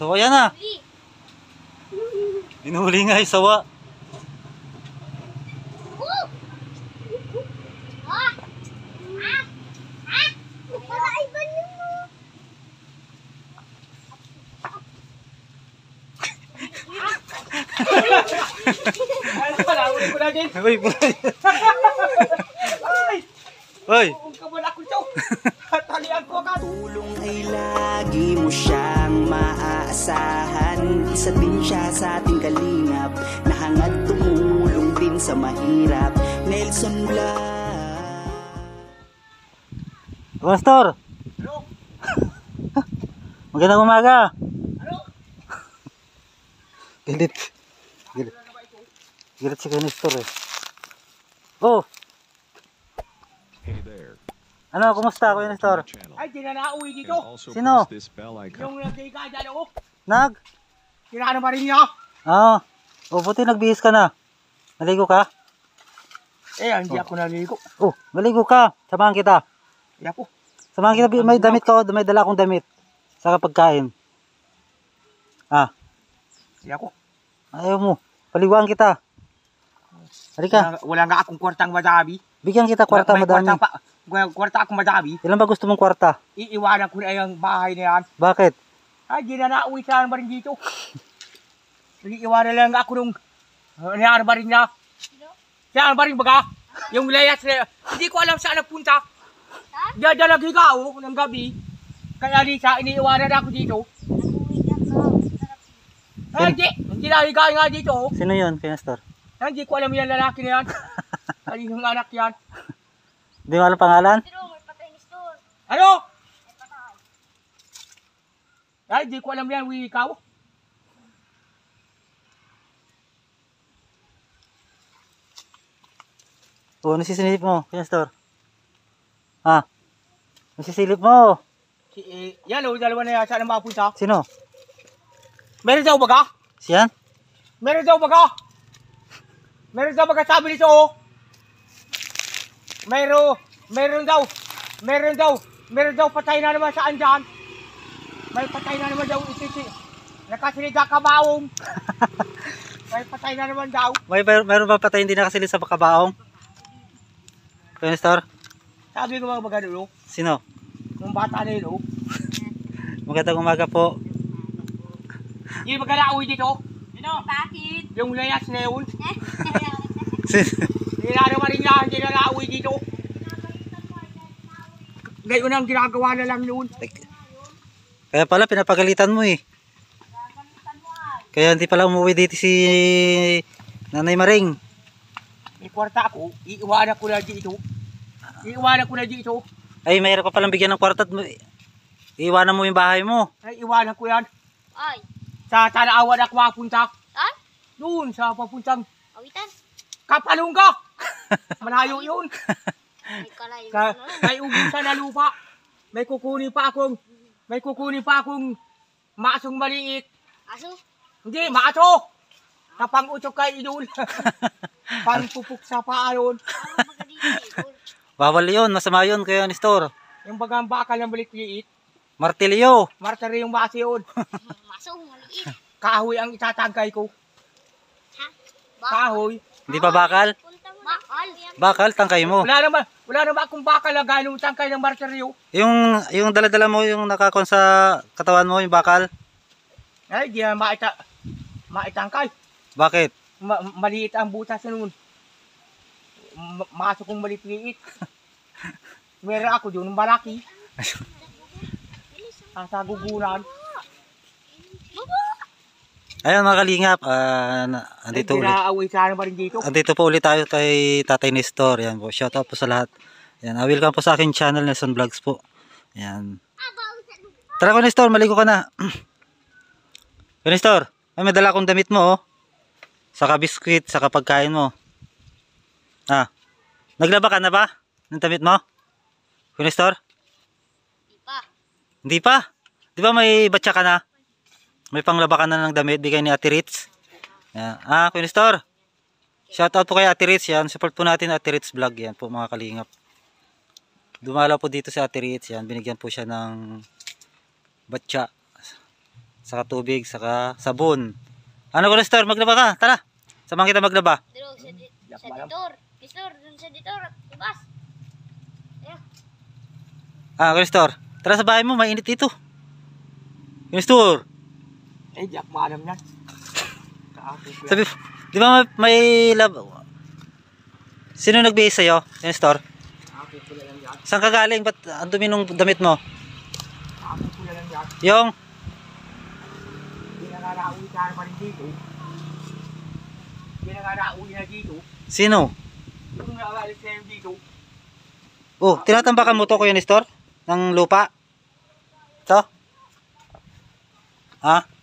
Sawa yan ah. Huli. Inuhuli nga yung sawa. Uli ko na din. Uy, buhay. Ay, Uy, Talian ko agad. Tulong ay lagi mo siyang maaasahan Isa din siya sa ating kalingap Nahangad tumulong din sa mahirap Nelson Blas Pastor. Ano? Magandang umaga. Ano? Galit. Galit. Galit si Kanistor eh. Oh. Ano, kumusta Kuya Nestor? Channel. Ay, di na nauwi dito. Sino? Yung nagkika dyan ako. Nag? Kinaano pa rin niya. Ah, oh, buti nagbihis ka na. Naligo ka? Eh, hindi ako naligo. Oh, maligo ka. Samahan kita. Hindi ako. Samahan kita, may damit ka, oh. may dala akong damit. Sa pagkain. Ah, Hindi ako. ayaw mo. Paliwaan kita. Halika, Wala, wala nga akong kwartang madami. bigyan kita kwarta May madami. Kwarta, pa, may kwarta akong madami. Ilan ba gusto mong kwarta? Iiwanan ko na yung bahay na yan. Bakit? Ay, di na nauwi saan ba rin dito. Iiwanan lang ako nung uh, niyaan ba rin niya. Saan ba rin baga? Yung layas na Hindi ko alam saan nagpunta. Dadalag ikaw ng gabi. Kaya di sa iniiwanan ako dito. Ay, hindi. Hindi na higa nga dito. Sino yun, Kuya Nestor? Ay, Hindi ko alam yan lalaki na yan. Ay, yung anak yan. Hindi mo alam pangalan? Ano? Ay, di ko alam yan, wi ikaw. Oo, nasisilip mo, Nestor. Ah, nasisilip mo. Si, eh, yan o, dalawa na yan, saan na mapunta? Sino? Meron daw baga? Siyan? Meron daw baga? Meron daw baga sabi nito oh. Meron, meron daw, meron daw, meron daw patay na naman saan dyan. May patay na naman daw ito si, nakasilid ka baong. May patay na naman daw. May mer meron ba patay hindi nakasilip sa pakabaong? Kuya Nestor? Sabi ko mga baga dulo, Sino? yung bata na yun oh. Magandang umaga po. Hindi ba ka nauwi dito? Ano? Bakit? Yung layas na yun. Hindi na naman rin hindi na nauwi dito. Ngayon ang ginagawa na lang yun. Kaya pala pinapagalitan mo eh. Kaya hindi pala umuwi dito si Nanay Maring. May kwarta ako, iiwanan ko na dito. Iiwanan ko na dito. Ay, mayroon ka palang bigyan ng kwarta at mo- iiwanan mo yung bahay mo. Ay, iwanan ko yan. Ay. Sa tanaawan ako mapunta. Saan? Doon, sa papuntang Awitan. Kapalungga. Malayo yun. May. Ka, kay ubusan na lupa. May kukunin pa akong, may kukunin pa akong masong maliit. Aso? Hindi, maso. Kapang utok kay idol. Pangpupuk sa paa yun. Dito? Bawal yun, masama yun Kuya Nestor. Yung bagang bakal ng maliit-liit. Martilyo. Martiri yung base yun. Maso, maliit. Kahoy ang itatagkay ko. Ha? Kahoy. Hindi pa bakal? Bakal. Bakal, tangkay mo. Wala naman, wala naman akong bakal na ganong tangkay ng martiryo. Yung, yung daladala mo, yung nakakon sa katawan mo, yung bakal. Ay, di na maita, maitangkay. Bakit? Ma- maliit ang butas nun. Ma- masok kong maliit-liit. Meron ako doon, malaki. Ang sa gugulan. Ayun mga kalingap, ah, na- andito ulit. Ginaaway sana ba rin dito? Andito po ulit tayo kay Tatay Nestor. Yan po. Shout out po sa lahat. Yan. Ah, welcome po sa aking channel, Nelson Vlogs po. Yan. Tara ko Nestor, maligo ka na. Nestor, ay may dala akong damit mo oh. Saka biskuit, saka pagkain mo. Ah. Naglaba ka na ba? Ng damit mo? Nestor? Di pa. Hindi pa. Di ba may batya ka na? May panglaba ka na ng damit, bigay ni Ate Ritz. Yan. Ah, Kuya Nestor. Shout out po kay Ate Ritz yan. Support po natin Ate Ritz vlog yan po mga kalingap. Dumalaw po dito si Ate Ritz yan. Binigyan po siya ng batya saka tubig, saka sabon. Ano ko Nestor, maglaba ka. Tara. Samahan kita maglaba. Dito, sa, di- Yak, sa malam. ditor. Pistor, dun sa ditor. Ibas. Ah, Nestor. Tara sa bahay mo, mainit dito. Nestor. Eh, di ako maalam yan. Ko yan. Sabi, di ba may, lab... Sino nagbihis sa'yo, ko lang yan. Saan ka galing? Ba't ang dumi nung damit mo? Kaapin ko lang yan. Yung, Hindi na nga nauwi sa pa rin dito. Hindi na nga nauwi na dito. sino? Yung naalis na yung dito. Oh, tinatambakan mo to, Kuya Nestor? Ng lupa? Ito? Ha?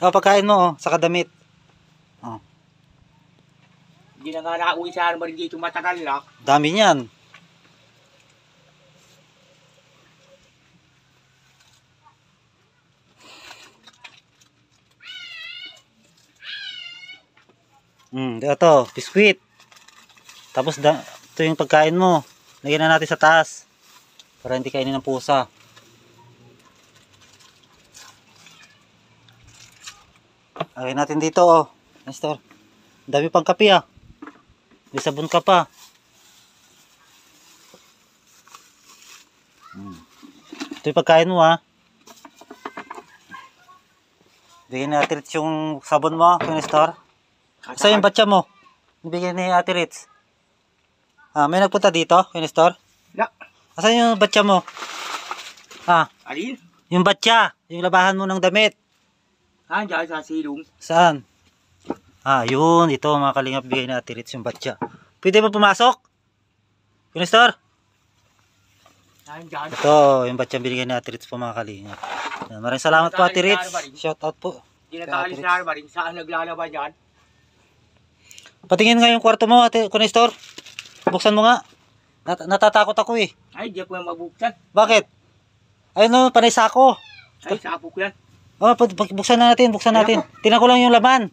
Oh, pagkain mo, oh, saka damit. Oh, Hindi na nga nauwi sa rin dito matagal na. dami niyan. Hmm, ito, biskwit. Tapos da, ito yung pagkain mo. Lagyan na natin sa taas. Para hindi kainin ng pusa. Lagyan natin dito, oh. Nestor. Dami pang kape, ah. May sabon ka pa. Hmm. Ito yung pagkain mo, ha. Bigyan ni Ate Ritz yung sabon mo, Kuya Nestor. Sa yung batya mo. Bigyan ni Ate Ritz. Ah, may nagpunta dito, Kuya Nestor. Na, Asan yung batya mo? Ah, alin? yung batya. Yung labahan mo ng damit. Ah, dyan sa silong. Saan? Ah, yun. Ito, mga kalingap, bigay ni Ate Ritz yung batya. Pwede ba pumasok? Ah, dyan. Ito, yung batya binigay ni Ate Ritz po mga kalingap. Maraming salamat po Ate Ritz. Shout out po. Na kaalis na pa rin. Saan naglalaban dyan? Patingin nga yung kwarto mo, Ate Kuya Nestor. Buksan mo nga. Nat- natatakot ako eh. Ay, di ako yung mabuksan. Bakit? Ayun no, panay sako. Ay, sapo ko yan. Oh, buksan na natin, buksan natin. Tingnan ko lang yung laman.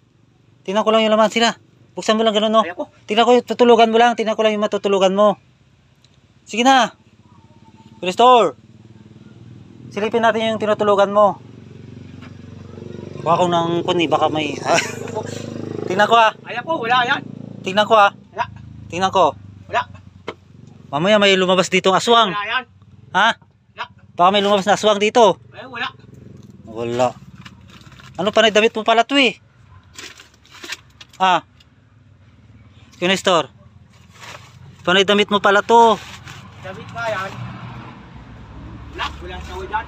Tingnan ko lang yung laman. Sila. Buksan mo lang ganun, no? Tingnan ko, yung tutulugan mo lang. Tingnan ko lang yung matutulugan mo. Sige na. Restore. Silipin natin yung tinutulugan mo. Kuha ko ng kuni, baka may... Tingnan ko ah. Ay, ako. Wala yan. Tingnan ko ah. Wala. Tingnan ko. Wala. Mamaya may lumabas dito ang aswang. Wala yan. Ha? Wala. Baka may lumabas na aswang dito. Ay, wala. Wala. Ano pa damit mo pala to eh? Ah. Yun store. Panay damit mo pala to. Damit nga yan. Wala. Wala sa dyan.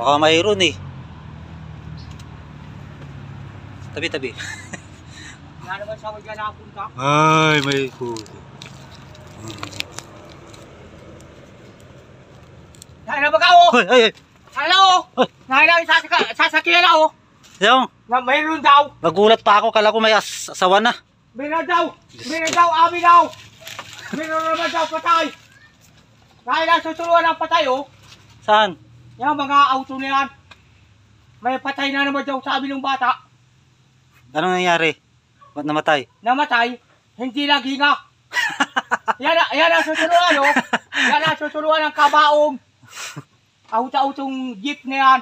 Baka mayroon eh. Tabi tabi. Wala naman sa dyan nakapunta. Ay, may puto. Saan na ba ka, oh? Hoy, ay, ay. Hello? Hoy. Nakailang sasaka- sasakyan na, oh. Yung, Na mayroon daw. nagulat pa ako. Kala ko may as asawa na. Mayroon daw. Mayroon daw, amin daw. Mayroon naman daw patay. Nakailang susuruan ng patay, oh. Saan? Yung mga auto na yan. May patay na naman daw sabi ng bata. Anong nangyari? Ba't namatay? Namatay, hindi naghinga. yan, na- yan ang susuruan, oh. Yan ang susuruan ng kabaong. Auto-autong jeep na yan.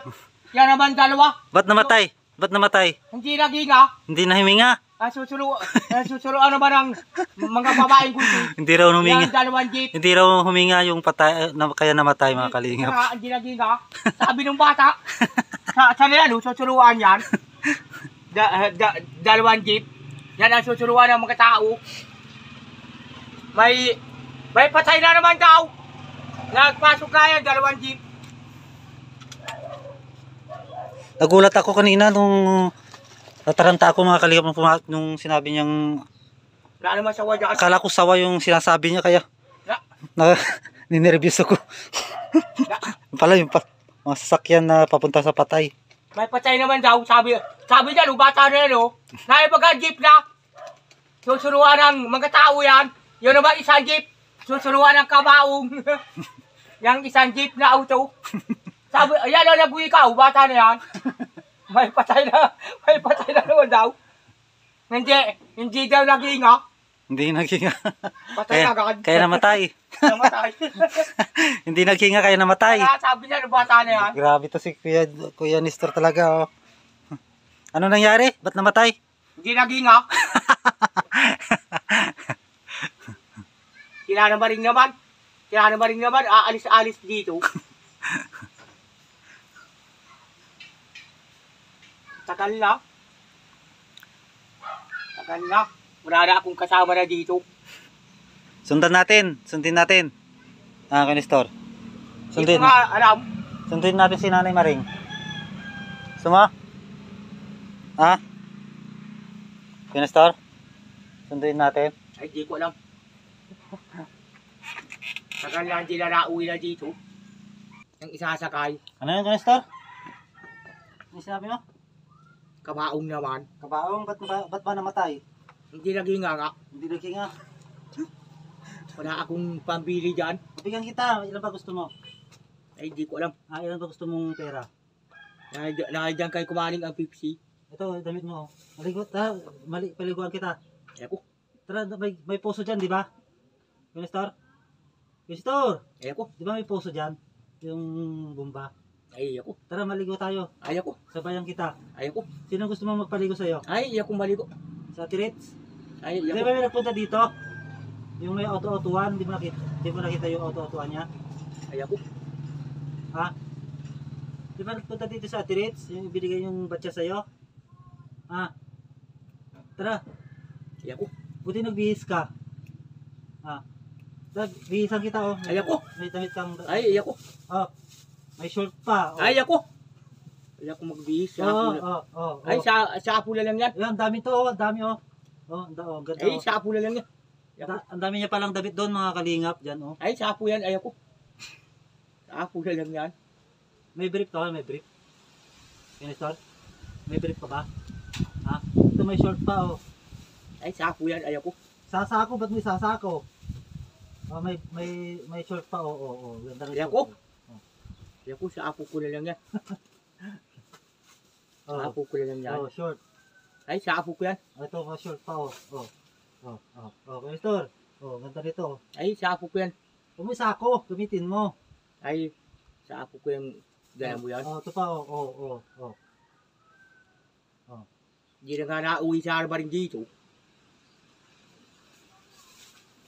Yan naman dalawa. Ba't namatay? Ba't namatay? Hindi naghinga. Hindi na huminga. Ang susuru, ang susuruan naman ng mga babaeng gunti. Hindi raw huminga. Yan, dalawang jeep. Hindi raw huminga yung patay, na, kaya namatay mga kalingap. Kaya hindi naghinga. Sabi ng bata, sa, sa nila, no, susuruan yan. Da, da, dalawang jeep. Yan ang susuruan ng mga tao. May, may patay na naman daw. Nagpasok na yan, dalawang jeep. Nagulat ako kanina nung nataranta ako mga kalingap nung, nung sinabi niyang Wala naman sa wadya. akala ko sawa yung sinasabi niya kaya Na, na ninervyos ako. na, Pala yung pa, mga sasakyan na papunta sa patay. may patay naman daw. Sabi, sabi niya, no, bata na yan, no. Naibaga jeep na. Susuruan ng mga tao yan. Yun naman isang jeep. Susuruan ng kabaong. Yang isang jeep na auto. Sabi, ayan na nabuhi ka, bata na yan. May patay na, may patay na naman daw. Hindi, hindi daw naghinga. Hindi naghinga. Patay kaya, agad. kaya namatay. Namatay. Hindi naghinga kaya namatay. Kaya sabi niya bata na yan. Grabe to si Kuya, Kuya Nestor talaga, oh. Ano nangyari? Ba't namatay? Hindi naginga. Sila naman rin naman. Sila naman rin naman. Aalis-alis dito. Tagal na. Tagal na. Wala na akong kasama na dito. Sundan natin. Sundin natin. Ah, Nestor. Hindi Sundin. ko nga alam. Sundin natin si Nanay Maring. Suma? Ha? Kuya Nestor? Sundin natin. Ay, di ko alam. Tagal hindi na nauwi na dito. Ang isasakay, Ano yun, Nestor? Ano sinabi mo? Kabaong naman. Kabaong, ba't, ba, ba't ba namatay? Hindi naginga nga. Hindi naghinga. Wala akong pambili dyan. Bigyan kita. Ilan ba gusto mo? Ay, di ko alam. Ah, ilan ba gusto mong pera? Nakadyan kay kumaning ang Pepsi. Ito, damit mo. Maligo, ta, mali, paliguan kita. Ay ako. Tara, may, may poso dyan, di ba? Kuya Nestor! Ay ako. Di ba may poso dyan? Yung bumba. Ay ako. Tara, maligo tayo. Ay ako. Sabayan kita. Ay ako. Sino gusto mo magpaligo sa'yo? Ay, ako maligo. Sa Tirits? Ay, Di ako. ba may nagpunta dito? Yung may auto-autuan, di mo nakita, di mo nakita yung auto-autuan niya? Ay ako. Ha? Di ba nagpunta dito sa Tirits? Yung binigay yung batya sa'yo? Ha? Tara, Ay ako. buti nagbihis ka. Ha? Tara, bihisan kita oh. Ay ako. May damit kang... Ay, ay ako. Oh, may short pa. Oh. Ay ako. Ay ako magbihis. Sa Oo, apula. oo, oo. Ay, sa, sa apula lang yan. Ayan, dami to, oh, ang dami oh. Oh, ang oh, ganda Ay, oh. sa apula lang yan. Da- ang dami niya palang damit doon, mga kalingap diyan oh. Ay, sa apo yan. Ay ako. Sa apula lang yan. May brief ka, may brief. Kinestor? May brief ka ba? Ha? Ito may short pa oh. Ay, sa apo yan. Ay ako. Sasako, ba't may sasako? Oh, may may may short pa oh, oh, oh. Ganda rin. Yan ko. Ay ako. Sa apo ko na lang yan. Sa Oh, apo ko na lang yan. oh, short. Ay, sa apo ko yan. Ito may short pa oh. Oh. Oh, oh, oh, Kinestor. Oh, ganda nito. oh. Ay, sa apo ko yan. Kung may sako, gamitin mo. Ay, sa apo ko yung gaya mo yan. Oh, ito pa oh, oh, oh, oh. Hindi na nga nauwi sa arba rin dito.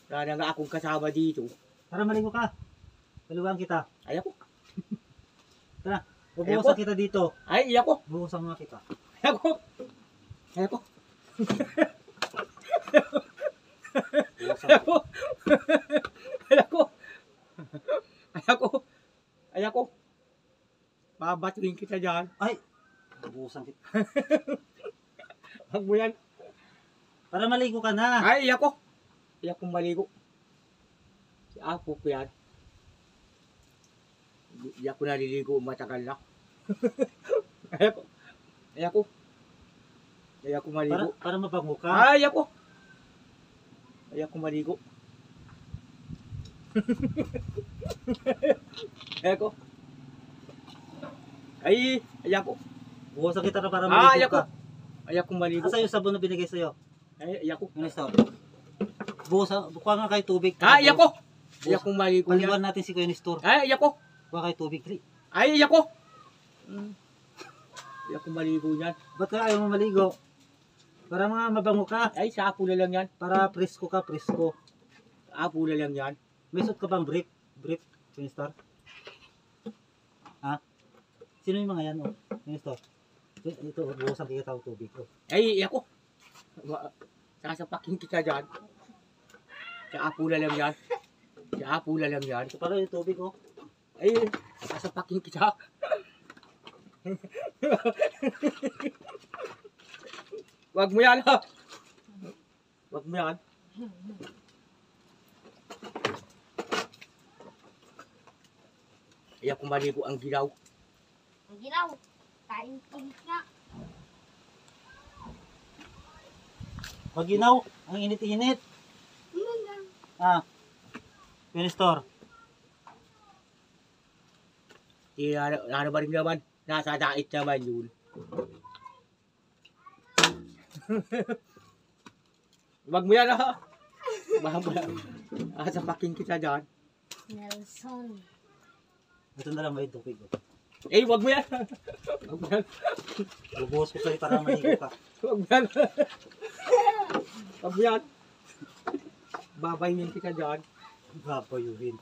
Wala na nga akong kasama dito. Tara maligo ka. Paluwan kita. Ay ako. Tara, bubuhusan kita dito. Ay, ay ako. Buhusan nga kita. Ay ako. Ay ako. Buhusan. Ay ako. Ay ako. Ay ako. Ay ako. Babatuin kita dyan. Ay! Buhusan kita. Huwag mo yan. Para maligo ka na. Ay, ay ako. Ay akong maligo. Si Apo ko yan. Hindi ako naliligo matagal na. ay ako. Ay ako. Ay ako Para, maligo. para mabango ka. Ay ako. Ay ako maligo. ay ako. Ay, ay ako. Buhusan kita na para Ah, maligo ay ako. ka. Ay ako maligo. Asa yung sabon na binigay sa'yo? Ay, ay ako. Minister. Buhusan, bukuha nga kay tubig. Ay, ay ako. Ay ako maligo. Paliwan natin si Kuya Nestor. Ay, ay ako. Bukuha kay tubig. Dali. Ay, ay ako. Mm. Ay ako maligo yan. Ba't ka ayaw mo maligo? Para mga mabango ka. Ay, sa apo na lang yan. Para presko ka, presko. Apo na lang yan. May suot ka bang brief? Brief, Minister? Ha? Sino yung mga yan, oh? Minister? Ito, buhusan kita ng tubig. Oh. Ay, ako. Ma- Sasapakin kita dyan. Sa apo na lang yan. Sa apo na lang yan. Ito pala yung tubig, oh. Ay, sasapakin kita. Wag mo yan ha. Wag mo yan. Ay, ako maligo ang gilaw. Ang ginaw. Kain kinis nga. Maginaw, ang init-init. Ah, Minister. Di ano, ano ba rin naman? Nasa dait naman yun. Wag mo yan ha. Mahaba. Asa paking kita dyan. Nelson. Ito na lang may tubig. oh. Eh, wag mo yan. Wag mo yan. Bubuhos ko sa'yo para maligo ka. Wag mo yan. Wag mo yan. Babaynin kita dyan. Papayuhin.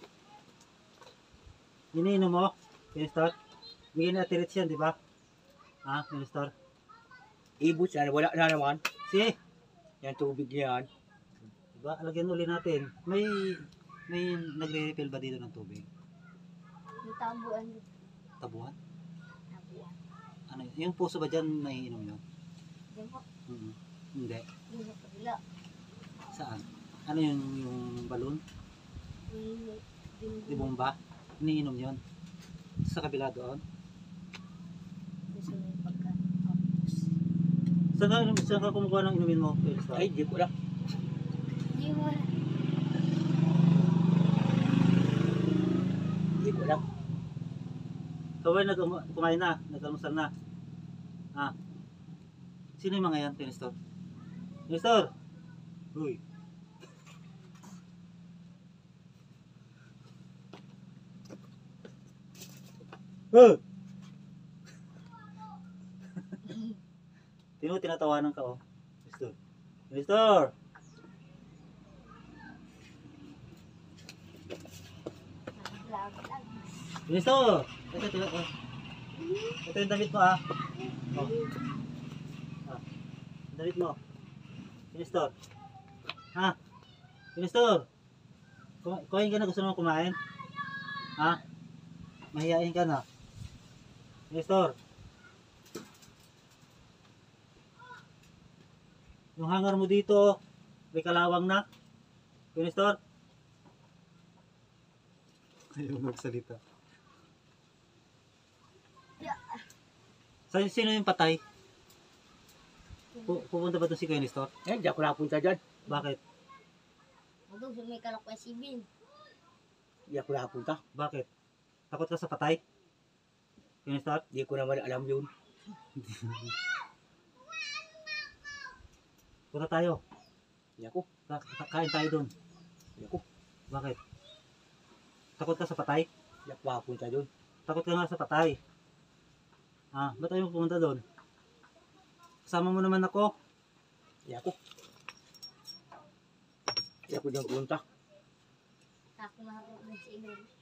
Iniinom mo? Pinistor? Bigyan na tirits yan, di ba? Ha, Pinistor? Ibus yan. Wala na naman. Si, Yan tubig yan. di ba? Alagyan uli natin. May, may nagre-refill ba dito ng tubig? May tabuan. Tabuhan? Tabuan. Ano, yun? yung puso ba dyan naiinom yun? Diyan po. Mhm. Hindi. Diyan kabila. Saan? Ano yung, yung balon? May- Di bomba? Iniinom yun. Sa kabila doon? Saan ka, saan ka kumukuha ng inumin mo, Pinistor? Ay, di ko lang. Di mo na. Di ko lang. Kaway nag kumain na, nag-almusal na. Ah. Sino yung mga yan, Pinistor? Pinistor! Uy. Oh! Tino, tinatawanan ka, oh. Pinistor! Lag-lag. Pinistor! Ito, ito, ito. Ito yung damit mo, ah. Oh. Ah. Damit mo. Pinistor. Ha? Pinistor. Kuma- Kumain ka na, gusto mo kumain? Ha? Mahihain ka na. Pinistor. Yung hangar mo dito, may kalawang na. Pinistor. Ayaw magsalita. Sa sino yung patay? Pu- pupunta ba doon si Kuya Nestor? Eh, di ako napunta dyan. Bakit? Huwag sa may kalak si Bin. Di ako napunta. Bakit? Takot ka sa patay? Kuya Nestor? Di ko naman alam yun. Punta tayo. Di ako. Ka- ka- kain tayo doon. Di ako. Bakit? Takot ka sa patay? Di ako napunta dun. Takot ka nga sa patay. Ah, ba't mo pumunta doon? Kasama mo naman ako. Di ako. Di ako dyan punta. Ako na si Bin.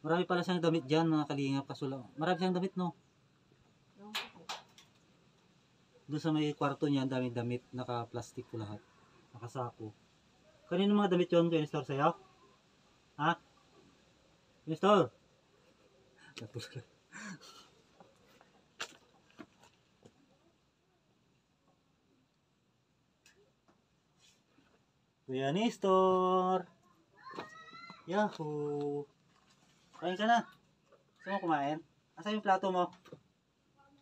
Marami pala siyang damit dyan, mga kalingap. Kasula. Marami siyang damit, no? Doon sa may kwarto niya, daming damit. Naka-plastic ko lahat. Nakasako. Kanino mga damit yun, Kuya Nestor, sa'yo? Ha? Nestor? Natulala. Kuya Nestor! Yahoo! Kain ka na. Gusto mo kumain? Asa yung plato mo?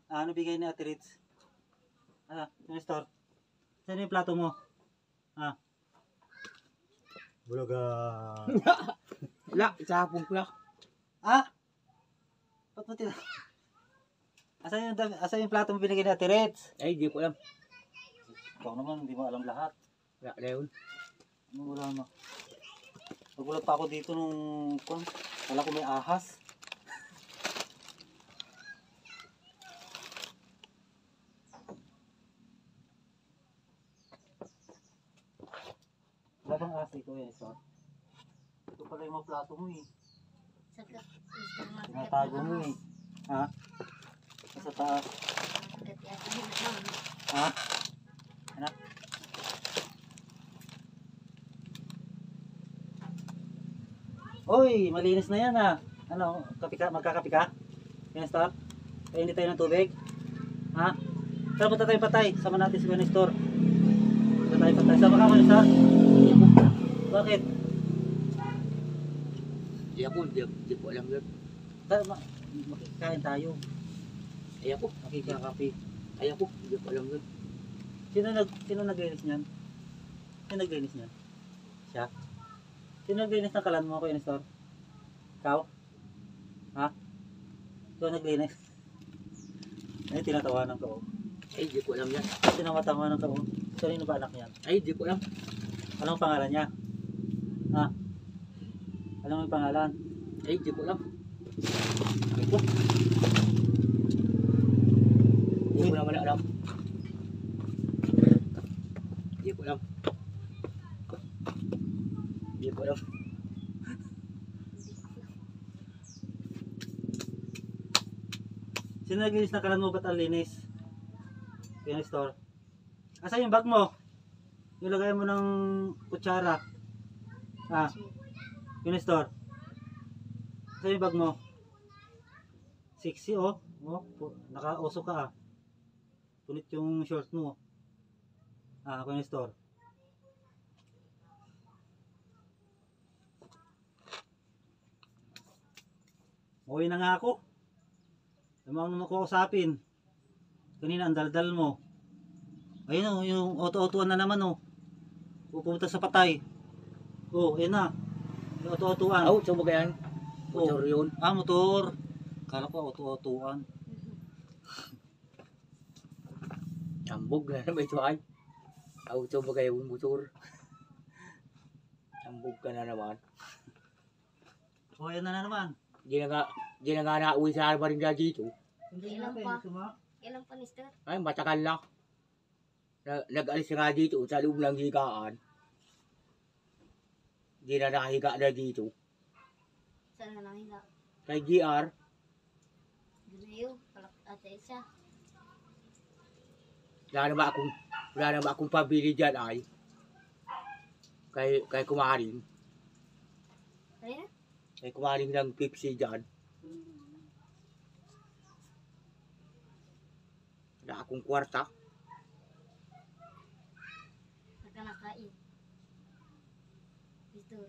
Ah, ano bigay ni Ate Ritz? Ah, yung store. Saan yung plato mo? Ah. Bulaga. Wala, isahapon ko na. ah? Ba't mo tina... Asan yung, asan yung plato mo binigay ni Ate Ritz? Ay, di ko alam. Ikaw naman, hindi mo alam lahat. Wala na yun. Ano wala na. Nagulat pa ako dito nung... Kung, wala ko may ahas. Wala bang ahas dito eh, so? Ito pala yung mga plato mo eh. Sa Tinatago mo eh. Ha? Nasa taas. Ha? Anak? Uy, malinis na yan ah. Ano, kapi ka, magkakapi ka? Yan, stop. Kainin tayo ng tubig. Ha? Tara, punta tayo patay. Sama natin si Nestor. Punta tayo patay. Sama ka, Nestor? Bakit? Di ako, di, di ko alam yun. Tara, ma- makikain tayo. Ay ako, Makikakapi. ay ako, di ko alam yun. Sino nag sino naglinis niyan? Sino naglinis niyan? Sino naglinis ng kalan mo, Kuya Nestor? Ikaw? Ha? Ikaw naglinis? Ay, tinatawanan ko. Ay, di ko alam yan. Tinamatawanan ko. Kanino ba anak niyan? Ay, di ko alam. Anong pangalan niya? Ha? Anong yung pangalan? Eh, di ko alam. Ito. Di ko naman alam. Di ko alam. Di ko alam. Sino naglinis ng kalan mo ba't ang linis? Kaya store. Asa yung bag mo? Nilagay mo ng kutsara. Ah. Yung store. Asa yung bag mo? Sexy oh. Oh, naka-uso ka ah. Punit yung short mo. Ah, yung store. Uwi na nga ako. Naman naman ko usapin. Kanina ang daldal mo. Ayun oh, yung auto-autoan na naman oh. Pupunta sa patay. Oh, ayun na. Yung auto-autoan. Aw, so ba yan? Oh. Motor yun. Ah, motor. Kala ko auto-autoan. Ambog na naman ito ay. Aw, so ba kayo motor? Ambog ka na naman. Oh, ayun na, na naman. Di na nga, di na nga nauwi sa arba rin dito. Hindi Ilan pa? gusto mo? Ilang pa, Nestor? Ay, matagal na. na nag-alis nga dito sa loob ng higaan. Di na nakahiga na dito. Saan na nanghinga? Kay GR, Gulayo, palak ate isa. wala naman akong, wala naman akong pabili dyan ay. Kay, kay kumaring. Ano na? Kay kumaring ng Pepsi dyan. Wala akong kwarta. Nagka nakain. Nestor.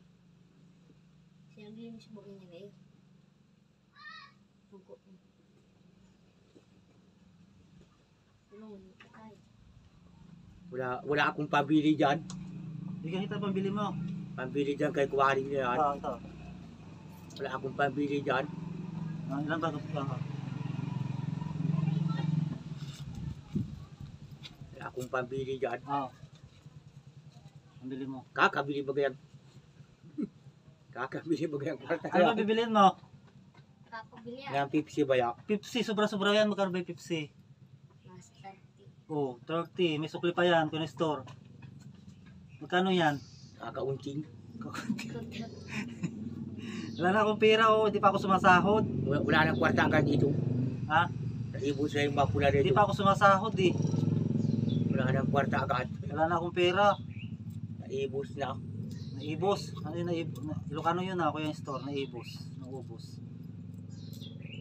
Sino glinis mo niya ngayon? Tungko. Tulungan mo patay. Wala, wala akong pabili dyan. Hindi ganito pambili mo. Pambili dyan kay kumaring na yan. Ah, ito. Wala akong pambili dyan. Ah, ilan ba? Ah, Wala akong pambili dyan. ah. Pambili mo. Kakabili ba yan? Kakabili ba yan? Kwarta Ano ba bibilin mo? Kakabili yan. Ng Pepsi ba yan? Pepsi, sobra-sobra yan. Magkano ba yung Pepsi? Mas 30. Oh, 30. May sukli pa yan, kung store. Magkano yan? Kakaunting. Wala na akong pera, oh. Hindi pa ako sumasahod. Wala, wala nang kwarta agad dito. Ha? Naibos na yung mga pula Hindi dito. pa ako sumasahod, eh. Wala nang kwarta agad. Wala na akong pera. Naibos na. Naibos. Ano yun, naibos? Na, Ilocano yun, ako yung store. Naibos. Naubos.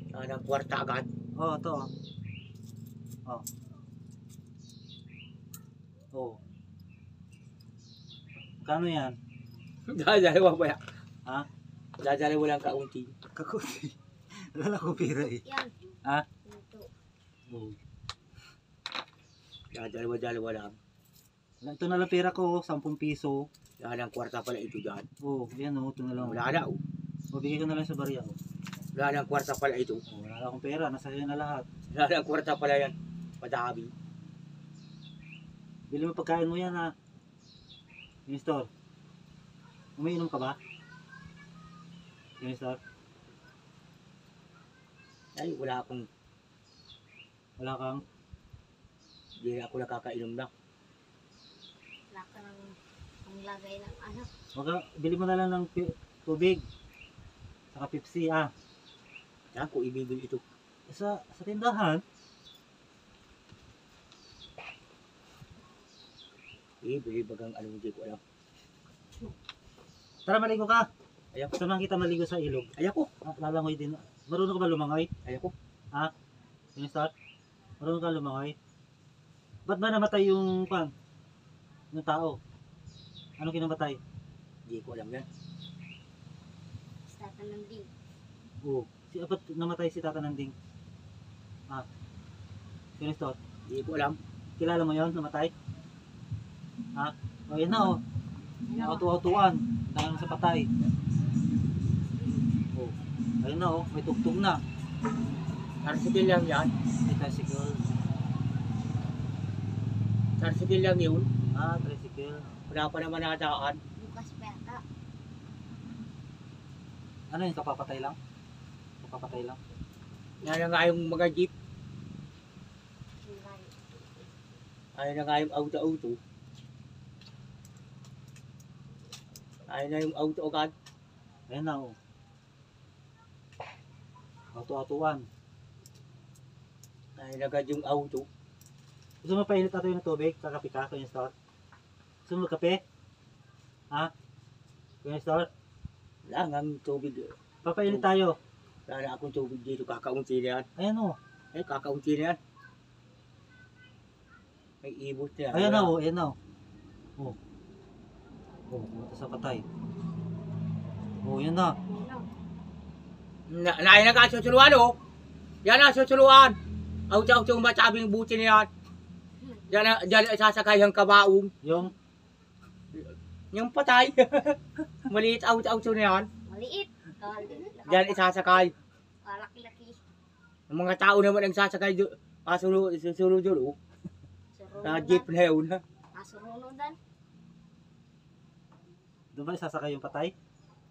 Wala nang kwarta agad. Oh, ito. oh. Oh. Oh. Kano yan? Dadalawa ba yan? Ha? Dadalawa lang kaunti. Kakuti. Wala na akong pera eh. Yan. Ha? Ito. Oh. Dadalawa-dalawa lang. Ito na lang pera ko, 10 piso. Wala nang kwarta pala ito dyan. Oh, yan oh, ito na lang. Wala na. oh. O, bigay ko na lang sa barya. Oh. Wala nang kwarta pala ito. Oh, wala na akong pera, nasa iyo na lahat. Wala nang kwarta pala yan. Madami. Bili mo pagkain mo yan ha. Store. Umiinom ka ba? Store? Ay, wala akong, Wala kang? Hindi ako nakakainom na. Wala ka ng panglagay ng anak. Wag bili mo na lang ng tubig. Saka Pepsi ah. Saan ko ibibili ito? Sa, sa tindahan, Eh, bili bagang ano hindi ko alam. tara maligo ka. Ayaw ko. Samahan kita maligo sa ilog. Ayaw ko. Ah, lalangoy din. Marunong ka ba lumangoy? Ayaw ko. Ha? Yung start? Marunong ka lumangoy? Ba't ba namatay yung pang? Yung tao? Anong kinamatay? Hindi ko alam yan. Sa ng din. Oo. Si, ba't namatay si Tata Nanding? Ha? Yung start? Hindi ko alam. Kilala mo yon namatay? Ha? O yun na oh. Auto-autoan. Dahil sa patay. Oh. Ayun na oh. May tugtog na. Tricycle lang yan. May tricycle. Tricycle lang yun. Ah, tricycle. Wala pa naman nadaan. Bukas pa yata. Ano yun, kapapatay lang? Kapapatay lang? Yan na nga yung mga jeep. Ayun na nga yung auto-auto. Ayun na yung auto agad. Ayan na, oh. Auto-autuan. Ayun agad yung auto. Gusto mo painit natin yung tubig? Kakapi ka, Kuya Store? Gusto mo kape? Ha? Kuya Store? Wala nga ang tubig. Papainit tayo. Wala na akong tubig dito. Kakaunti na yan. Ayan, oh. Eh, kakaunti na yan. May ibot na yan. Ayan na, oh. Ayan na, oh. Oh. Oh, pumunta sa patay. Oh, yun na. Ano? Na, na, na oh. Yan na, susuluan. Auto-auto yung matabing buti na yan. Yan na, dyan sasakay ang kabaong. Yung, Yung patay. Maliit auto-auto na yan. Maliit. Diyan isasakay. Kalaki-laki. Ang mga tao naman ang sasakay doon. Kasulo, susulo doon, oh. Sa jeep na yun. Nasurunodan. doon ba isasakay yung patay?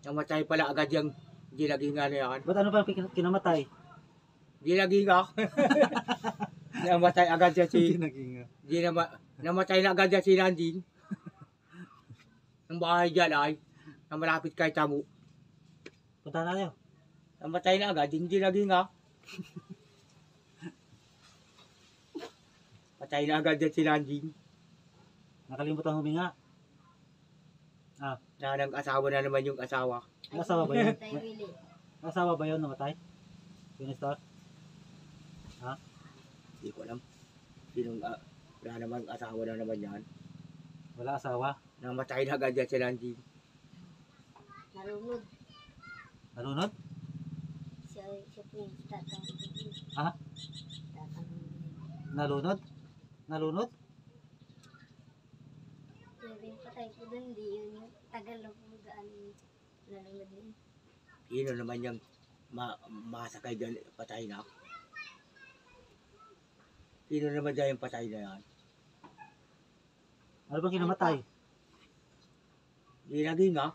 Namatay pala agad yung ginaginga na yan. Ba't ano ba kinamatay? Ginaginga. namatay agad siya si... Ginaginga. Di nama, namatay na agad siya si Nandin. Ang bahay dyan ay na malapit kay Tamu. Punta na tayo. Namatay na agad, hindi naging nga. Patay na agad yan si Nandin. Nakalimutan huminga. Na nang asawa na naman yung asawa. May asawa ba yun? May asawa ba yun namatay? Kuya Store? Hindi ko alam. Sinong, uh, wala naman asawa na naman yan. Wala asawa? Namatay na agad yan si Nandin. Nalunod. Nalunod? Siya, siya po yung tatanong. Ha? Tatanong. Nalunod? Nalunod? Pero yung patay po doon, hindi yun yung tagal na po daan nalunod din. Sino naman yung ma masakay dyan, patay na. Sino naman dyan yung patay na yan? Ano bang kinamatay? Hindi naging nga.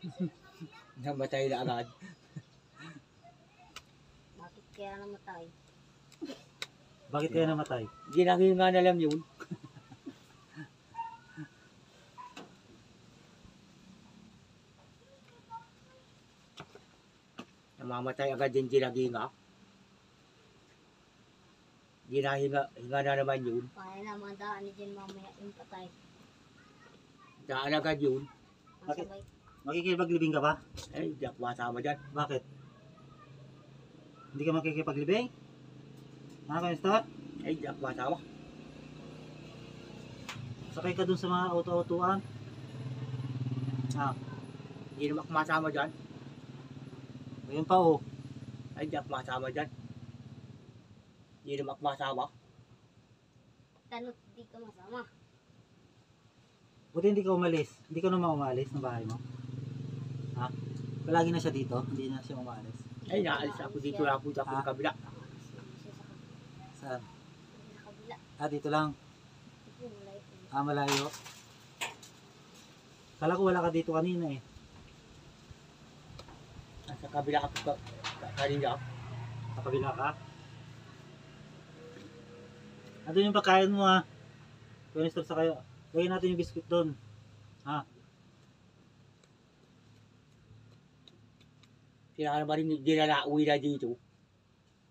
Namatay na agad. Bakit kaya namatay? Bakit kaya namatay? Hindi naging nga na lang yun. Namamatay agad din ginaginga. Ginahinga, hinga na naman yun. Kaya naman daan ni Jen mamaya yung patay. Daan agad yun. Masabay. Makikipaglibing ka ba? Eh, di ako masama dyan. Bakit? Hindi ka makikipaglibing? Ha, Store? Eh, di ako masama. Sakay ka dun sa mga auto-autuan? Ah, Hindi naman ako masama dyan. ayun pa oh. Ay, di ako masama dyan. Hindi naman ako masama. Tanot, di ka masama. Buti hindi ka umalis. Hindi ka naman umalis ng bahay mo. Ha? Palagi na siya dito. Hindi na siya umalis. Ay, naalis ako dito na punta ako sa kabila. Saan? sa kabila. Ah, dito lang. Ah, malayo. Kala ko wala ka dito kanina eh. Sa kabila ako ka, ka, kanina. Sa kabila ka. Andun yung pagkain mo ha. Nestor, sa kayo. Lagyan natin yung biscuit doon. Kaya naman rin hindi na dito.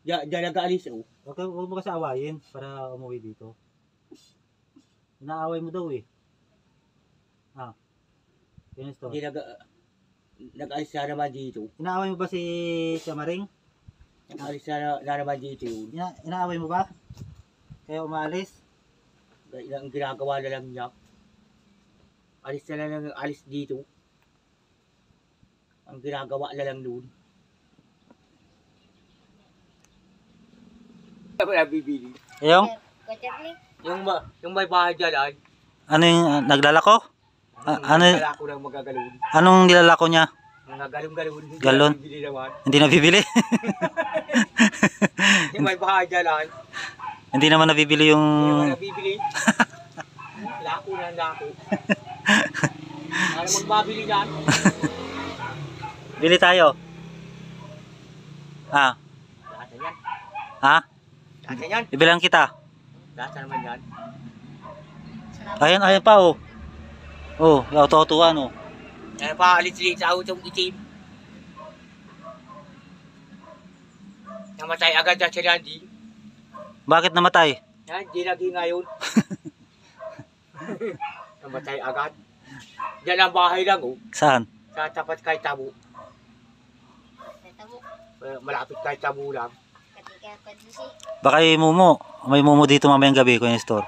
Diyan, diyan nag-aalis oh. Huwag, huwag mo kasi awayin para umuwi dito. Inaaway mo daw eh. Ah. Kuya Nestor. Hindi nag, nag-aalis na naman dito. Inaaway mo ba si Chamaring? Nag-aalis na, na naman dito yun. Ina inaaway mo ba? Kaya umalis? Ang ginagawa na lang niya. Alis na lang ng alis dito. Ang ginagawa na lang noon. Wala bibili. Yung? Yung, ma, yung may bahay dyan ay, Ano yung uh, naglalako? Ah, ano- ko lang magagalon. Anong nilalako niya? Mga galon-galon. Hindi Galon? na bibili naman. Hindi? Yung may bahay dyan ay, Hindi naman nabibili yung... hindi naman nabibili. Lako na lako. Ano magbabili yan? Bili tayo. Ah, Lahat na yan. ha? Lahat na yan. Ibilang kita. Lahat na naman yan. Ayan, ayan pa oh. Oh, auto-autuan oh. Yan pa, alit-lit sa utong itim. Namatay agad na si Randy. Bakit namatay? Yan, di lagi ngayon. Namatay agad. Yan ang bahay lang, oh. Saan? Sa tapat kay Tabo. Tabo. Eh, Malapit kay Tabo lang. Baka yung mumo. May mumo dito mamayang gabi ko yung store.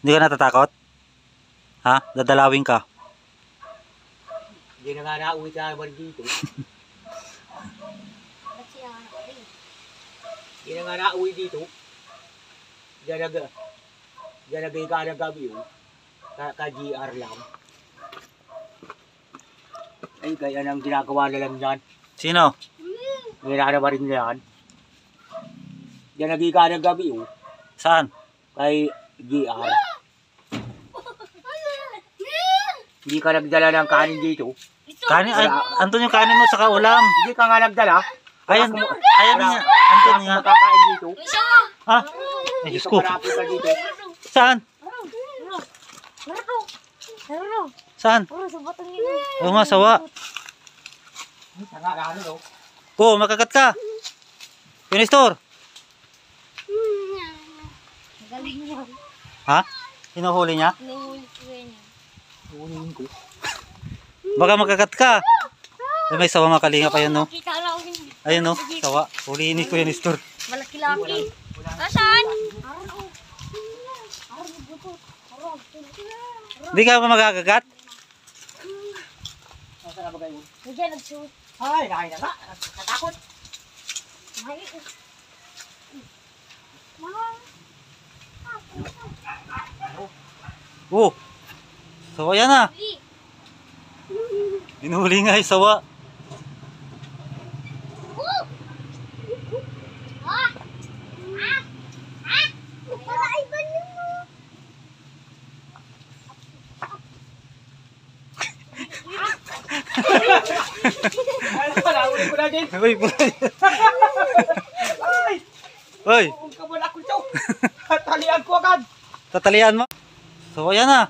Hindi ka natatakot? Ha? Dadalawin ka. Hindi na nga nauwi ka naman dito. Hindi na nga nauwi dito. Nag... Diyan nag-iga ng gabi, oh. Ka, ka GR lang. Ay, kaya nang ginagawa na lang yan. Sino? Ginagawa rin yan. Diyan nag-iga ng gabi, oh. Saan? Kay GR. Hindi ka nagdala ng kanin dito. Kanin, ay, andun yung kanin mo sa kaulam. Hindi ka nga nagdala. Ayan, ayan nga. Andun nga. Makakain dito. Ha? Ay, Diyos ko. Marapit ka dito. Saan? Saan? Yun. Oo nga, sawa. Tanga na ano, no? Oo, makagat ka. Yung store. Galing niya. Ha? Hinuhuli niya? Nahuli ko yun. Kunin ko. Baka makagat ka. Ay, may sawa makalinga pa yun, no? Yun. Ayun, no? Sawa. Huliin ko yung store. Malaki-laki. Nasaan? Hindi ka pa magagagat? Nasaan na ba kayo? Diyan, nagsuot. Ay, nakain na nga. Nakatakot. May... Oo. Sawa yan, ah. Hinuhuli nga yung sawa. Ay, wala. Uli ko na din. Uy, buhay. Ay, Uy, kabal ako ito. Talian ko agad. tatalian mo. Sawa yan, ah.